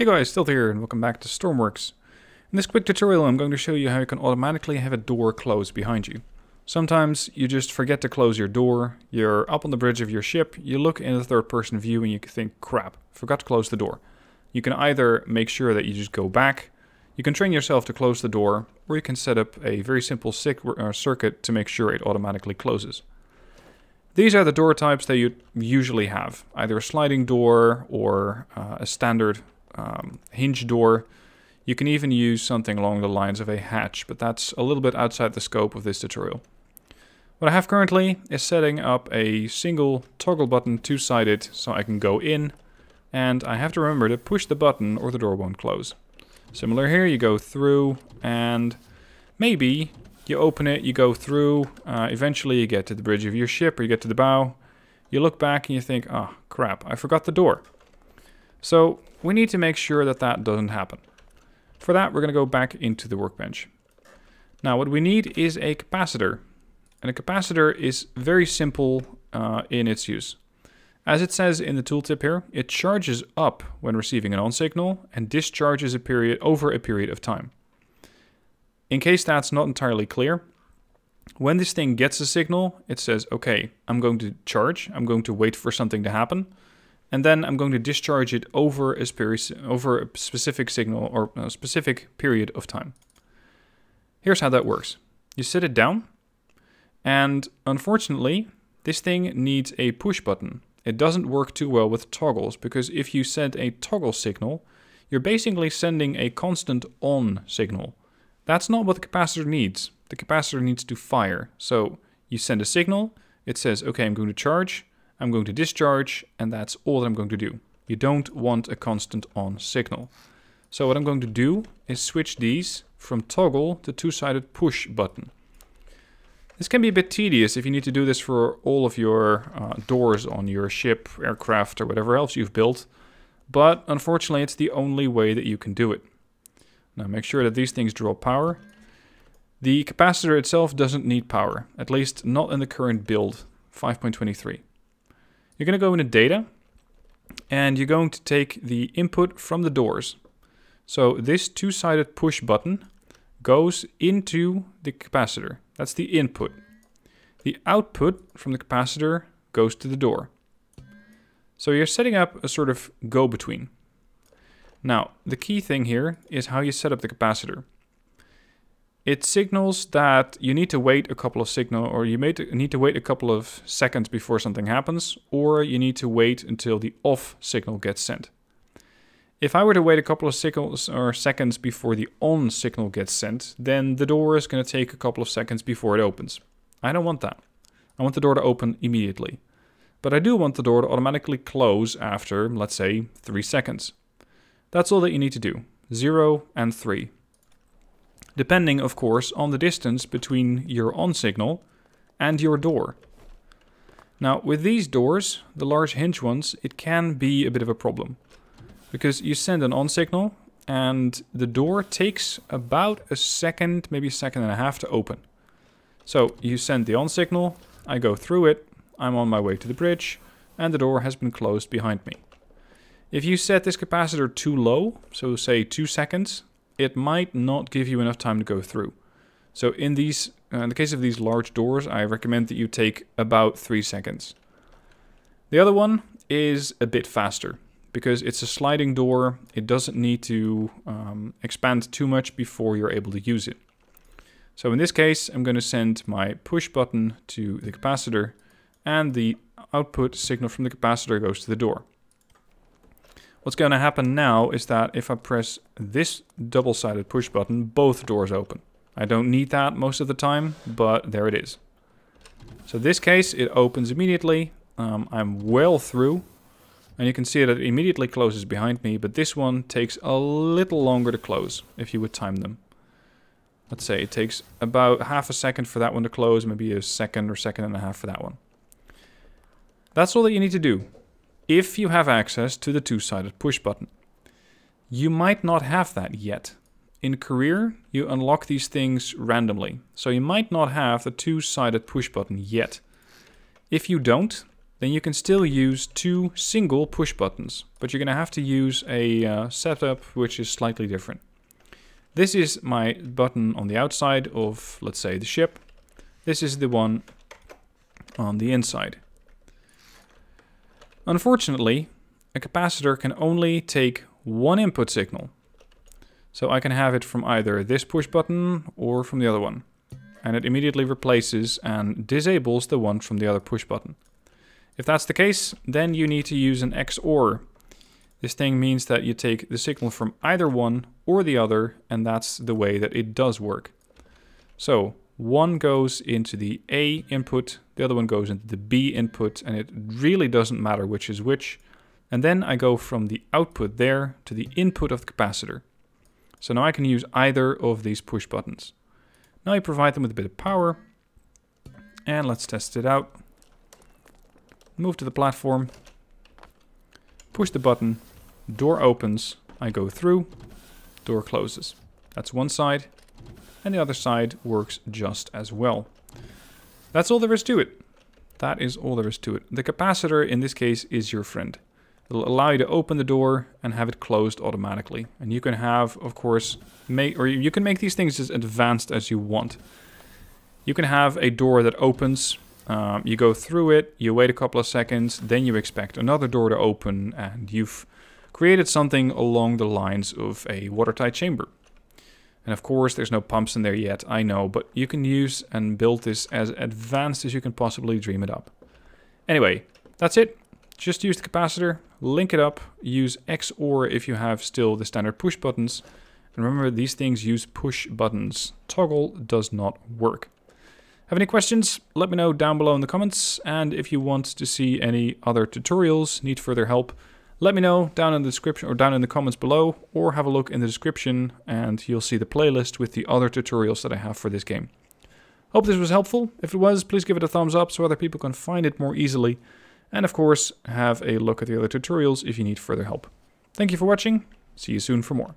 Hey guys, Stealth here and welcome back to Stormworks. In this quick tutorial I'm going to show you how you can automatically have a door close behind you. Sometimes you just forget to close your door, you're up on the bridge of your ship, you look in the third person view and you think, crap, forgot to close the door. You can either make sure that you just go back, you can train yourself to close the door, or you can set up a very simple uh, circuit to make sure it automatically closes. These are the door types that you usually have, either a sliding door or uh, a standard um, hinge door. You can even use something along the lines of a hatch, but that's a little bit outside the scope of this tutorial. What I have currently is setting up a single toggle button two-sided so I can go in and I have to remember to push the button or the door won't close. Similar here, you go through and maybe you open it, you go through, uh, eventually you get to the bridge of your ship or you get to the bow, you look back and you think, oh crap, I forgot the door. So we need to make sure that that doesn't happen. For that, we're going to go back into the workbench. Now, what we need is a capacitor. And a capacitor is very simple uh, in its use. As it says in the tooltip here, it charges up when receiving an on signal and discharges a period over a period of time. In case that's not entirely clear, when this thing gets a signal, it says, okay, I'm going to charge, I'm going to wait for something to happen, and then I'm going to discharge it over a, over a specific signal or a specific period of time. Here's how that works. You set it down, and unfortunately, this thing needs a push button. It doesn't work too well with toggles, because if you send a toggle signal, you're basically sending a constant on signal. That's not what the capacitor needs. The capacitor needs to fire. So you send a signal, it says, okay, I'm going to charge, I'm going to discharge, and that's all that I'm going to do. You don't want a constant on signal. So what I'm going to do is switch these from toggle to two-sided push button. This can be a bit tedious if you need to do this for all of your uh, doors on your ship, aircraft, or whatever else you've built. But unfortunately, it's the only way that you can do it. Now make sure that these things draw power. The capacitor itself doesn't need power, at least not in the current build, 5.23. You're going to go into data and you're going to take the input from the doors. So this two-sided push button goes into the capacitor. That's the input. The output from the capacitor goes to the door. So you're setting up a sort of go-between. Now, the key thing here is how you set up the capacitor. It signals that you need to wait a couple of signal or you may need to wait a couple of seconds before something happens or you need to wait until the off signal gets sent. If I were to wait a couple of signals or seconds before the on signal gets sent, then the door is going to take a couple of seconds before it opens. I don't want that. I want the door to open immediately. But I do want the door to automatically close after, let's say, 3 seconds. That's all that you need to do. 0 and 3 depending of course on the distance between your on signal and your door. Now with these doors, the large hinge ones, it can be a bit of a problem. Because you send an on signal and the door takes about a second, maybe a second and a half to open. So you send the on signal, I go through it, I'm on my way to the bridge, and the door has been closed behind me. If you set this capacitor too low, so say 2 seconds, it might not give you enough time to go through. So in these, uh, in the case of these large doors, I recommend that you take about three seconds. The other one is a bit faster because it's a sliding door. It doesn't need to um, expand too much before you're able to use it. So in this case, I'm going to send my push button to the capacitor and the output signal from the capacitor goes to the door. What's going to happen now is that if I press this double-sided push button, both doors open. I don't need that most of the time, but there it is. So this case, it opens immediately. Um, I'm well through. And you can see that it immediately closes behind me, but this one takes a little longer to close, if you would time them. Let's say it takes about half a second for that one to close, maybe a second or second and a half for that one. That's all that you need to do if you have access to the two-sided push button. You might not have that yet. In career, you unlock these things randomly, so you might not have the two-sided push button yet. If you don't, then you can still use two single push buttons, but you're going to have to use a uh, setup which is slightly different. This is my button on the outside of, let's say, the ship. This is the one on the inside. Unfortunately, a capacitor can only take one input signal. So I can have it from either this push button or from the other one. And it immediately replaces and disables the one from the other push button. If that's the case, then you need to use an XOR. This thing means that you take the signal from either one or the other, and that's the way that it does work. So one goes into the A input, the other one goes into the B input, and it really doesn't matter which is which. And then I go from the output there to the input of the capacitor. So now I can use either of these push buttons. Now I provide them with a bit of power. And let's test it out move to the platform, push the button, door opens, I go through, door closes. That's one side, and the other side works just as well. That's all there is to it. That is all there is to it. The capacitor in this case is your friend. It'll allow you to open the door and have it closed automatically. And you can have, of course, make or you can make these things as advanced as you want. You can have a door that opens um, you go through it, you wait a couple of seconds, then you expect another door to open, and you've created something along the lines of a watertight chamber. And of course, there's no pumps in there yet, I know, but you can use and build this as advanced as you can possibly dream it up. Anyway, that's it. Just use the capacitor, link it up, use XOR if you have still the standard push buttons. And remember, these things use push buttons. Toggle does not work. Have any questions? Let me know down below in the comments. And if you want to see any other tutorials, need further help, let me know down in the description or down in the comments below, or have a look in the description and you'll see the playlist with the other tutorials that I have for this game. Hope this was helpful. If it was, please give it a thumbs up so other people can find it more easily. And of course, have a look at the other tutorials if you need further help. Thank you for watching. See you soon for more.